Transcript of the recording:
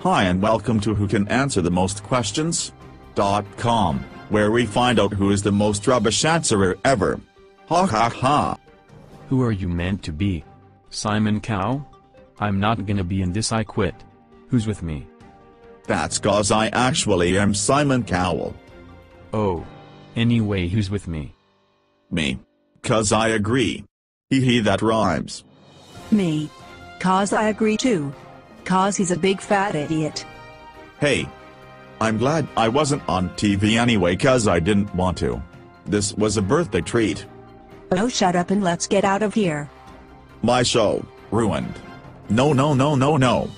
Hi and welcome to Who Can Answer the Most Questions? Dot com, where we find out who is the most rubbish answerer ever. Ha ha ha. Who are you meant to be? Simon Cow? I'm not gonna be in this I quit. Who's with me? That's cause I actually am Simon Cowell. Oh. Anyway who's with me? Me. Cause I agree. Hee hee that rhymes. Me. Cause I agree too. Cause he's a big fat idiot. Hey. I'm glad I wasn't on TV anyway cause I didn't want to. This was a birthday treat. Oh shut up and let's get out of here. My show, ruined. No no no no no.